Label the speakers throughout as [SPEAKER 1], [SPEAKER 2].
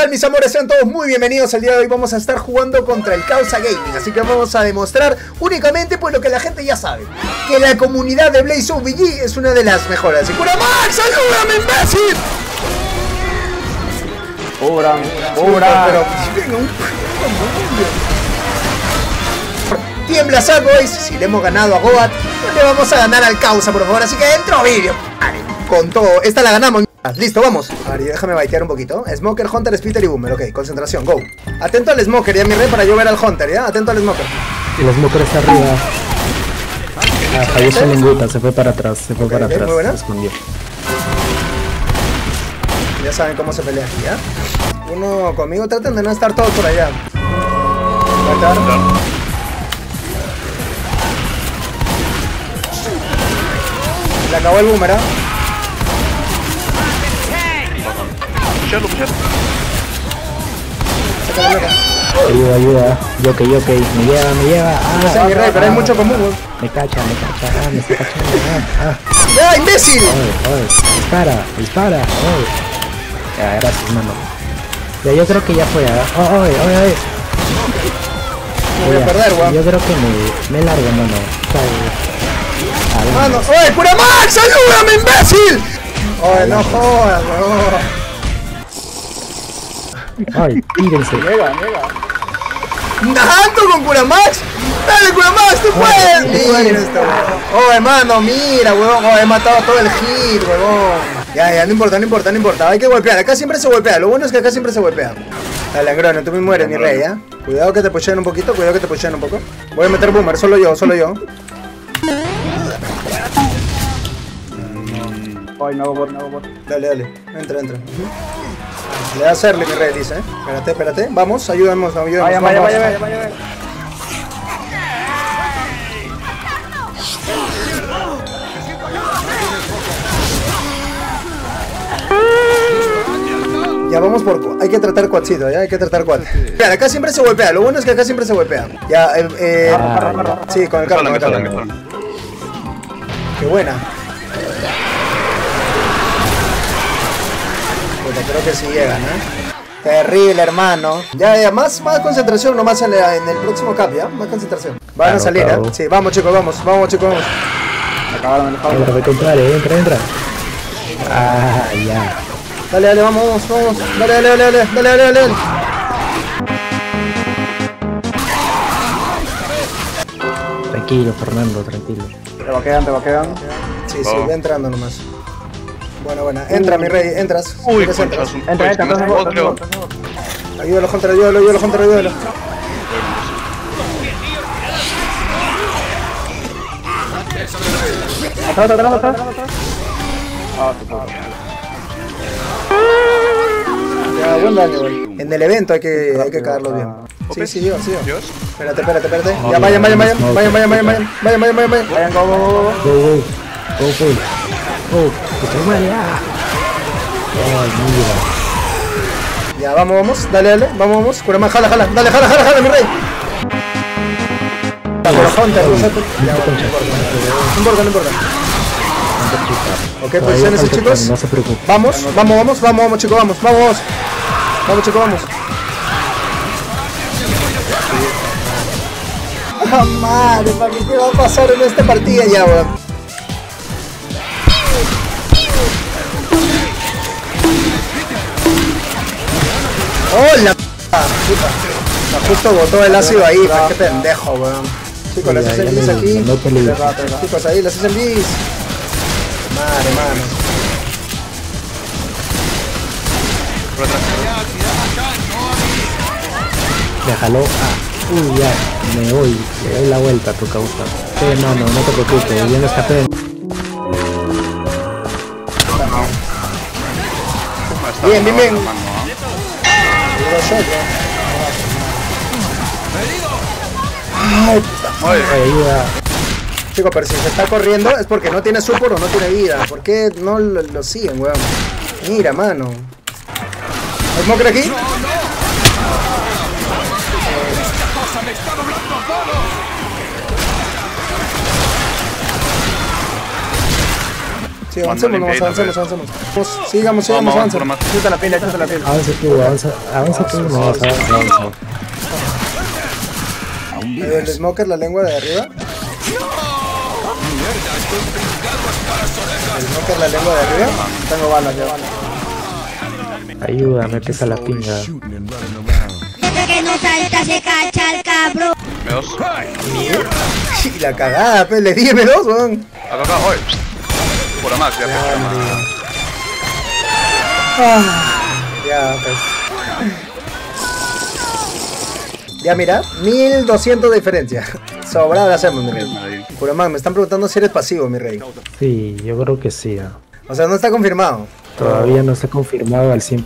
[SPEAKER 1] tal mis amores? Sean todos muy bienvenidos. El día de hoy vamos a estar jugando contra el Causa Gaming. Así que vamos a demostrar únicamente pues lo que la gente ya sabe. Que la comunidad de Blaze OVG es una de las mejores. Así que Max, ayúdame, imbécil.
[SPEAKER 2] Pura,
[SPEAKER 1] Pura. Pero, Tiembla Boys, si le hemos ganado a Goat, no le vamos a ganar al Causa, por favor. Así que dentro vídeo. Con todo, esta la ganamos. Listo, vamos. Ari, déjame baitear un poquito. Smoker, Hunter, Spitter y Boomer. Ok, concentración, go. Atento al Smoker, ya mi rey, para yo ver al Hunter, ¿ya? Atento al Smoker.
[SPEAKER 2] Y los mocos está arriba. Ah, falló su lengüita, se fue para atrás, se fue para atrás.
[SPEAKER 1] muy buena.
[SPEAKER 2] se escondió.
[SPEAKER 1] Ya saben cómo se pelea aquí, ¿ya? Uno conmigo, traten de no estar todos por allá. Matar. Le acabó el boomer, ¿ah?
[SPEAKER 2] Ayuda, ayuda. Yo que, yo que, me lleva, me lleva. Ah,
[SPEAKER 1] No sé, mi rey, pero hay
[SPEAKER 2] ah,
[SPEAKER 1] mucho común, weón.
[SPEAKER 2] Me cacha, me cacha, ah, me está cachando. Ah, ah.
[SPEAKER 1] ¡Ya, imbécil!
[SPEAKER 2] Oye, oye, dispara, dispara, oye. Ya, gracias, mano. Ya, yo creo que ya fue, ah. Oh, oye, oye, oye.
[SPEAKER 1] No voy a perder, weón.
[SPEAKER 2] Yo creo que me, me largo, mano. Chao. Ah,
[SPEAKER 1] Mano, ¡Oye, pura Max! ¡Ayúdame, imbécil! Oye, no jodas, weón.
[SPEAKER 2] Ay, tírense.
[SPEAKER 1] ¡Dando con Curamax! ¡Dale, Curamax, tú puedes! Mira esto, weón. Oye, mano, mira, weón. Oye, he matado todo el hit, weón. Ya, ya, no importa, no importa, no importa. Hay que golpear. Acá siempre se golpea. Lo bueno es que acá siempre se golpea. Dale, Angrono, tú me mueres, mi rey, ¿ya? Cuidado que te pushen un poquito, cuidado que te pushen un poco. Voy a meter boomer, solo yo, solo yo.
[SPEAKER 3] Ay, no hago bot, no hago.
[SPEAKER 1] Dale, dale. Entra, entra. Le da a hacerle, mi rey, dice. ¿eh? Espérate, espérate. Vamos, ayúdanos, ayúdanos.
[SPEAKER 3] Vaya, vaya,
[SPEAKER 1] vamos.
[SPEAKER 3] vaya, vaya, vaya, vaya.
[SPEAKER 1] Ya vamos por. Hay que tratar cuatsito, ya hay que tratar cuat. Mira, acá siempre se golpea. Lo bueno es que acá siempre se golpea. Ya, eh. eh,
[SPEAKER 2] Ah,
[SPEAKER 1] sí, con el carro. Qué buena. Creo que sí llegan, ¿eh? Terrible, hermano. Ya, ya, más, más concentración nomás en, la- en el próximo cap, ¿ya? Más concentración. Van a
[SPEAKER 2] Claro,
[SPEAKER 1] salir, ¿eh? Sí, vamos chicos, vamos, vamos chicos, vamos.
[SPEAKER 3] Acabaron el
[SPEAKER 2] Entra, a eh, entra, entra. Ah, ya.
[SPEAKER 1] Dale, dale, vamos, vamos, vamos. Dale, dale, dale, dale, dale, dale, dale. dale.
[SPEAKER 2] Tranquilo, Fernando, tranquilo.
[SPEAKER 3] Te vaquean, te vaquean.
[SPEAKER 1] Sí, sí,
[SPEAKER 4] Oh.
[SPEAKER 1] ve entrando nomás. Buena, buena. Entra, mi rey, entras.
[SPEAKER 4] Uy,
[SPEAKER 1] Entras,
[SPEAKER 4] contra.
[SPEAKER 3] Entra, entra,
[SPEAKER 4] no
[SPEAKER 3] entra, entra.
[SPEAKER 1] Ayúdalo, Hunter, ayúdalo, ayúdalo, Hunter, ayúdalo.
[SPEAKER 3] Atrás, atrás, atrás, atrás. Ah.
[SPEAKER 1] Ya, buen daño, güey. En el evento hay que, hay que cagarlos bien. Sí, sí, yo, sí, yo. Espérate, espérate, espérate. Ya, vayan, vayan, vayan, vayan, vayan, vayan, vayan, vayan, vayan, vayan, vayan.
[SPEAKER 3] Vayan, go, go, go, go.
[SPEAKER 2] Go, go. Go, ah. Ay, mira.
[SPEAKER 1] Ya, vamos, vamos, dale, dale, vamos, vamos. Kurama, jala, jala, dale, jala, jala, jala, mi rey. Hunter, no importa, no importa. Ok, posiciones, chicos.
[SPEAKER 2] No se preocupe.
[SPEAKER 1] Vamos, vamos, vamos, vamos, vamos, chicos, vamos, vamos, vamos. Chicos, vamos. Ah, madre, papi, ¿qué va a pasar en esta partida ya, weón? ¡Hola! Puta, justo botó el ácido ahí, pa, qué pendejo, weón. Chicos, las
[SPEAKER 2] me-
[SPEAKER 1] aquí. Chicos, ahí las bis. Madre, mano.
[SPEAKER 4] Atrás.
[SPEAKER 2] Déjalo. Ah. Uy, ya. Me voy. Le doy la vuelta a tu causa. Sí, no, no, no te preocupes. Yo no escapé.
[SPEAKER 1] Bien, bien, bien. Ay, puta.
[SPEAKER 2] Ayuda.
[SPEAKER 1] Chico, pero si se está corriendo es porque no tiene support o no tiene vida. ¿Por qué no lo, siguen, weón? Mira, mano. ¿Hay smoker aquí? Sí, avancemos, vamos, avancemos,
[SPEAKER 4] limpiadito,
[SPEAKER 1] avancemos. Sigamos, sigamos,
[SPEAKER 4] más.
[SPEAKER 3] Chútate la pila, chútate la pila.
[SPEAKER 2] Avanza tú, avanza, avanza tú, no, avanza, avanza.
[SPEAKER 1] Eh, El smoker, la lengua de arriba. El smoker, la lengua de arriba.
[SPEAKER 3] Tengo balas, ya.
[SPEAKER 2] Ayuda, me pesa la pinga.
[SPEAKER 5] Que no salta se cacha el cabrón.
[SPEAKER 4] Me dos.
[SPEAKER 1] Y la cagada, pues, le di M2, weón.
[SPEAKER 4] Acá, acá, oye. Por más, ya.
[SPEAKER 1] Ya, pues. Ya, mira, 1200 de diferencia. Sobrado la hacemos, mi rey. Puro man, me están preguntando si eres pasivo, mi rey.
[SPEAKER 2] Sí, yo creo que sí. ah.
[SPEAKER 1] O sea, no está confirmado.
[SPEAKER 2] Todavía no está confirmado al 100%.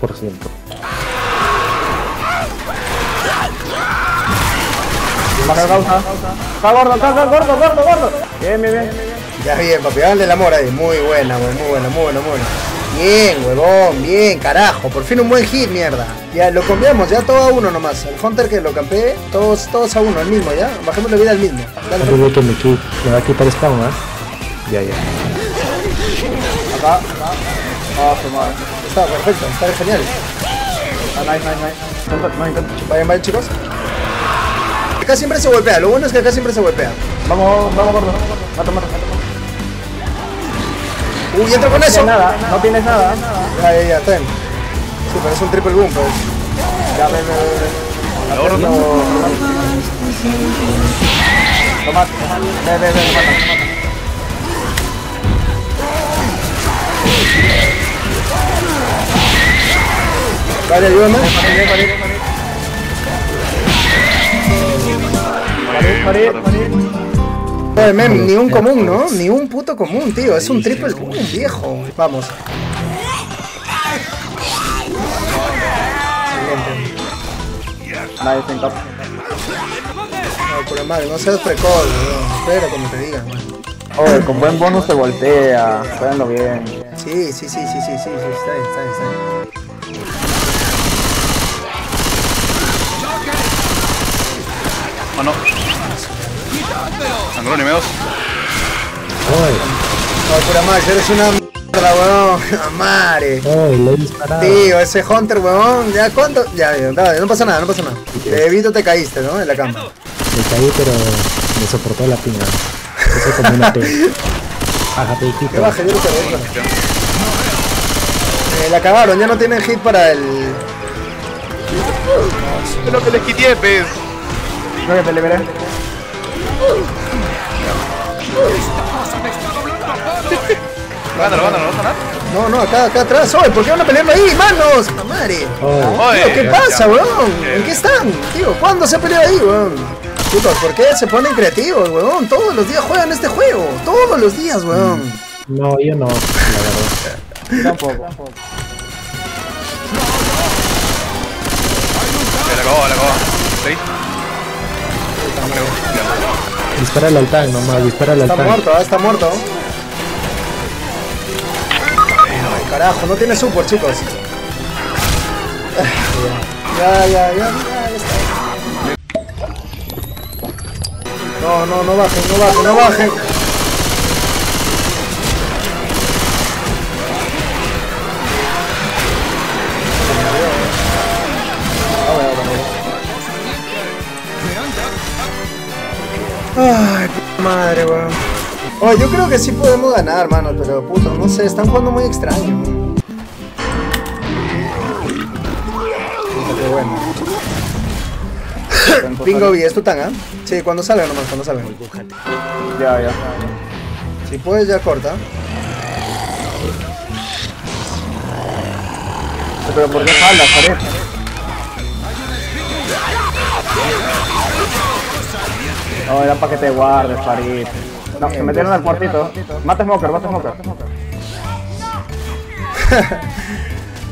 [SPEAKER 3] Baja gordo, gordo, gordo, gordo. Bien, bien, bien.
[SPEAKER 1] Ya bien, papi, dale el amor ahí. Muy buena, weón, muy buena, muy buena, muy buena. Bien, huevón, bien, carajo. Por fin un buen hit, mierda. Ya, lo cambiamos, ya todo a uno nomás. El Hunter que lo campee, todos, todos a uno, el mismo, ¿ya? Bajemos la vida al mismo. Dale,
[SPEAKER 2] que me, va a quitar spawn, ¿ah? Ya, ya.
[SPEAKER 3] Acá, acá. Ah,
[SPEAKER 1] está perfecto, está genial.
[SPEAKER 3] Ah, nice, nice, nice.
[SPEAKER 1] Vayan, vayan, chicos. Acá siempre se golpea, lo bueno es que acá siempre se golpea.
[SPEAKER 3] Vamos, vamos, gordo. Mata, mata, mata.
[SPEAKER 1] Uy, entra con
[SPEAKER 3] No
[SPEAKER 1] eso.
[SPEAKER 3] tienes nada, no tienes nada.
[SPEAKER 1] Ya, ya, ya, está bien. Sí, pero es un triple boom, pues.
[SPEAKER 3] Ya, ven, ven, ven.
[SPEAKER 4] Gordo.
[SPEAKER 3] Lo lo mato. Ven, ven, ven, lo mata, lo mata.
[SPEAKER 1] Vale, ayúdame.
[SPEAKER 3] Morir, morir, morir. Morir, morir, morir.
[SPEAKER 1] Oye, men, ni un común, ¿no? Ni un puto común, tío. Es un triple boom, viejo. Vamos.
[SPEAKER 3] Nadie está en top.
[SPEAKER 1] No, por madre, no seas precoz, weón. Espera como te digan, man.
[SPEAKER 3] Oye, con buen bonus se voltea. Jueganlo bien.
[SPEAKER 1] Sí, sí, sí, sí, sí, sí, sí, está bien, está bien, está bien.
[SPEAKER 4] No. Sangrón y me dos.
[SPEAKER 2] ¡Ay!
[SPEAKER 1] Ay, pura Max, eres una mierda, weón. Madre.
[SPEAKER 2] ¡Ay! Le he disparado.
[SPEAKER 1] Tío, ese Hunter, weón. ¿Ya cuánto? Ya, ya, dale, no pasa nada, no pasa nada. De Vito te caíste, ¿no? En la cama.
[SPEAKER 2] Me caí, pero me soportó la pinga. Eso como una T. Bájate,
[SPEAKER 1] Que
[SPEAKER 2] hijito.
[SPEAKER 1] baje, yo lo. Eh, la cagaron, ya no tienen hit para el...
[SPEAKER 4] Es lo que les quité, pez.
[SPEAKER 3] Creo que te liberé.
[SPEAKER 4] Vándalo, vándalo, no.
[SPEAKER 1] No, no, acá, acá atrás. Oye, ¿por qué van a pelear ahí, manos? ¡La madre!
[SPEAKER 4] Oye,
[SPEAKER 1] Tío, ¿qué
[SPEAKER 4] ya,
[SPEAKER 1] pasa, weón? ¿En qué están? Tío, ¿cuándo se peleó ahí, weón? Chicos, ¿por qué se ponen creativos, weón? Todos los días juegan este juego. Todos los días, weón.
[SPEAKER 2] No, yo no, la verdad.
[SPEAKER 3] Tampoco.
[SPEAKER 4] Se la acabó, la acabó. ¿Sí?
[SPEAKER 2] Dispárale al tank nomás, dispárale al
[SPEAKER 1] Está
[SPEAKER 2] tank.
[SPEAKER 1] muerto, ah, está muerto. Ay, carajo, no tiene support, chicos. Ya, ya, ya, ya, ya está. No, no, no bajen, no bajen, no bajen. Ay, madre, weón. Yo creo que sí podemos ganar, mano, pero puto, no sé, están jugando muy extraño. qué bueno. Bingo B, ¿es tu tan, ah? Sí, cuando salga nomás, cuando salga.
[SPEAKER 3] Ya, ya.
[SPEAKER 1] Si puedes, ya corta.
[SPEAKER 3] Pero ¿por qué falda, Farid? No, era para que te guardes, Farid. No, se metieron al cuartito. Mata Smoker, mata Smoker.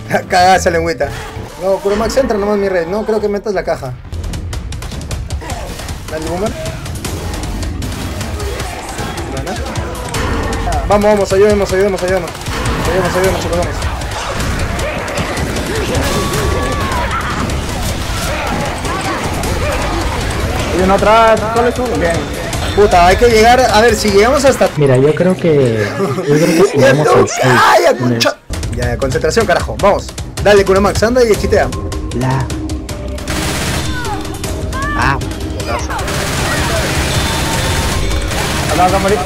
[SPEAKER 1] Cagada esa lengüita. No, puro Max, entra nomás, mi rey. No creo que metas la caja. Dale, boomer. Vamos, vamos, ayudemos, ayudemos, ayudemos. Ayudemos, ayudemos, chicos,
[SPEAKER 3] Hay uno atrás, solo es uno. Bien.
[SPEAKER 1] Puta, hay que llegar. A ver, si llegamos hasta.
[SPEAKER 2] Mira, yo creo que. Yo creo que si
[SPEAKER 1] ¡Ya
[SPEAKER 2] llegamos
[SPEAKER 1] no!
[SPEAKER 2] al 6.
[SPEAKER 1] ¡Ay, a concha! Ya, ya, concentración, carajo. Vamos. Dale, Kuramax, anda y chitea.
[SPEAKER 2] La. Ah,
[SPEAKER 3] Acá, acá, morir.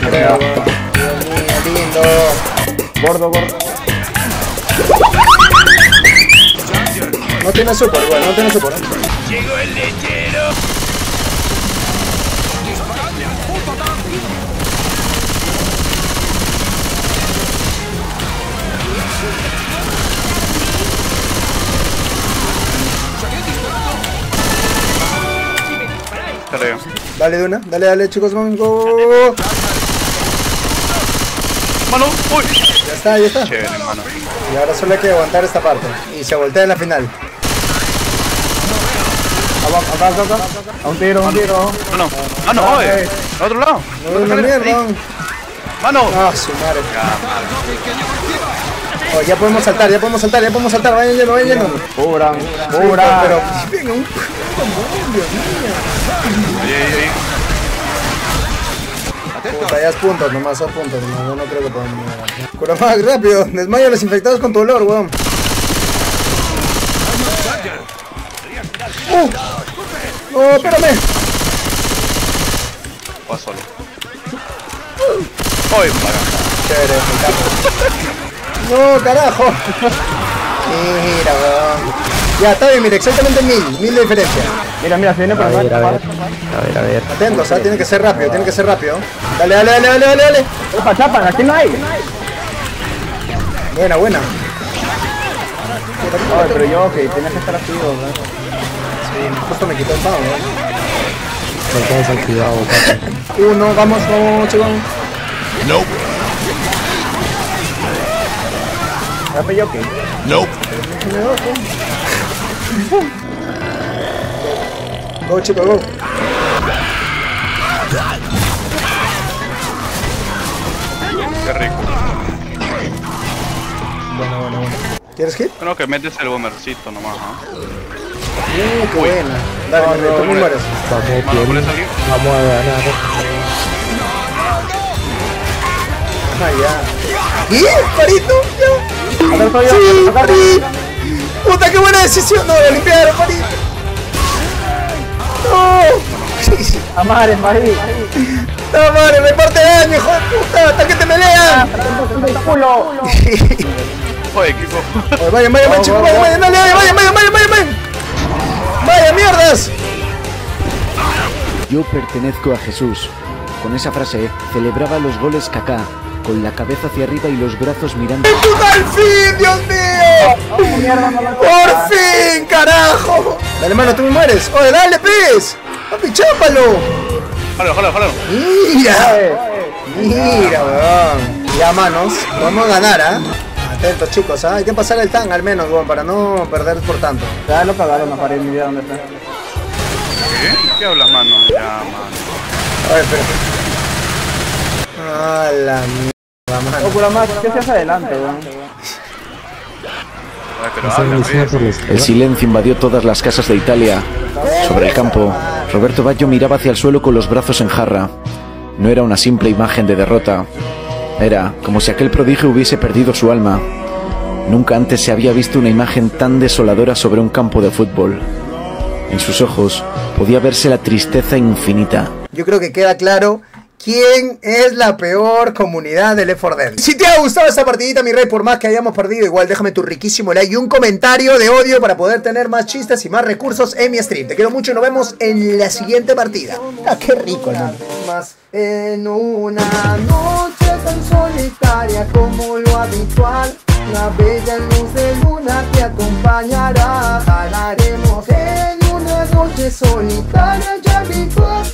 [SPEAKER 1] Creo, Dios mío, lindo.
[SPEAKER 3] Gordo, gordo.
[SPEAKER 1] No tiene super, igual, no tiene super. ¿eh?
[SPEAKER 4] Creo.
[SPEAKER 1] Dale de una, dale, dale, chicos, vamos. go.
[SPEAKER 4] Mano, uy.
[SPEAKER 1] Ya está, ya está.
[SPEAKER 4] Chévere, mano.
[SPEAKER 1] Y ahora solo hay que aguantar esta parte. Y se voltea en la final.
[SPEAKER 3] Acá, acá, acá. A un tiro, a un tiro.
[SPEAKER 4] Mano, mano,
[SPEAKER 3] Ah,
[SPEAKER 4] oye.
[SPEAKER 3] ok.
[SPEAKER 4] Al otro lado.
[SPEAKER 1] No, mierda.
[SPEAKER 4] Mano.
[SPEAKER 1] Ah, su madre. Oh, ya podemos saltar, ya podemos saltar, ya podemos saltar. Vayan lleno, vayan lleno.
[SPEAKER 3] Cubran,
[SPEAKER 1] Pero,
[SPEAKER 3] cubran.
[SPEAKER 1] venga, un. Puta, ya es puntos nomás, son puntos nomás. Yo no creo que podamos llegar. Kuramax, rápido. Desmaya a los infectados con tu olor, weón. ¡Uh! ¡No, espérame!
[SPEAKER 4] Va solo. Para.
[SPEAKER 1] Chévere, encanta. No, carajo. Mira, weón. Ya, está bien, mira, exactamente mil. Mil de diferencia.
[SPEAKER 3] Mira, mira, se viene por
[SPEAKER 2] a ver, a
[SPEAKER 3] acá.
[SPEAKER 2] ver. A ver, a ver.
[SPEAKER 1] Atentos, ¿ah? tiene que ser rápido, tiene que ser rápido. Dale, dale, dale, dale, dale, dale.
[SPEAKER 3] Opa, chapan, aquí no hay.
[SPEAKER 1] Buena, buena.
[SPEAKER 3] Ay, pero yo, que tenía que estar activo, ¿no?
[SPEAKER 1] Justo me quitó el pavo, weón.
[SPEAKER 2] Porque desactivado, papi.
[SPEAKER 1] Uno, vamos, vamos, chicos.
[SPEAKER 3] Ya pe yo que.
[SPEAKER 1] Go, chicos, go.
[SPEAKER 4] Qué rico.
[SPEAKER 1] Bueno, bueno, bueno. ¿Quieres hit?
[SPEAKER 4] Bueno, que metes el bombercito nomás, ¿ah?
[SPEAKER 1] Uh, qué buena. Dale,
[SPEAKER 4] No, no,
[SPEAKER 1] tú
[SPEAKER 4] no.
[SPEAKER 1] mueres.
[SPEAKER 2] Vamos,
[SPEAKER 4] aquí.
[SPEAKER 2] Vamos a ganar.
[SPEAKER 1] Ah, ya. ¿Y? ¿Parito? Ya.
[SPEAKER 3] Yo.
[SPEAKER 1] Sí. Farid. Puta, qué buena decisión. No, la limpiaron, Farid. No.
[SPEAKER 3] Amares, Marí.
[SPEAKER 1] No, madre, me parte daño, hijo de puta. Hasta que te melean.
[SPEAKER 3] culo.
[SPEAKER 4] Oye, equipo.
[SPEAKER 1] Vayan, vayan, vayan, chicos, vayan, vayan, dale, vayan, vayan, vayan, vayan. Vaya mierdas.
[SPEAKER 6] Yo pertenezco a Jesús. Con esa frase celebraba los goles Kaká, con la cabeza hacia arriba y los brazos mirando.
[SPEAKER 1] ¡Puta, al fin, Dios mío! ¡Por fin, carajo! Dale, mano, tú me mueres. Oye, dale, pez. Papi, chápalo.
[SPEAKER 4] Jálalo, jálalo, jálalo.
[SPEAKER 1] Mira. Mira, weón. Ya, manos. Vamos a ganar, ¿ah? Atentos, chicos, ¿ah? Hay que pasar el tan al menos, weón, para no perder por tanto.
[SPEAKER 3] Ya lo cagaron a Farid, mi vida, ¿dónde está?
[SPEAKER 4] ¿Qué? ¿Qué hablas, mano? Ya, mano.
[SPEAKER 1] A ver, espera. A la mierda, mano.
[SPEAKER 3] Locura más, ¿qué se hace adelante, weón?
[SPEAKER 4] Pues.
[SPEAKER 6] El silencio invadió todas las casas de Italia. Sobre el campo, Roberto Baggio miraba hacia el suelo con los brazos en jarra. No era una simple imagen de derrota. Era como si aquel prodigio hubiese perdido su alma. Nunca antes se había visto una imagen tan desoladora sobre un campo de fútbol. En sus ojos podía verse la tristeza infinita.
[SPEAKER 1] Yo creo que queda claro ¿Quién es la peor comunidad del Left 4 Dead? Si te ha gustado esta partidita, mi rey, por más que hayamos perdido, igual déjame tu riquísimo like y un comentario de odio para poder tener más chistes y más recursos en mi stream. Te quiero mucho y nos vemos en la siguiente partida. Ah, qué rico, hermano. En una noche tan solitaria como lo habitual, la bella luz de luna te acompañará. Jalaremos en una noche solitaria ya habitual.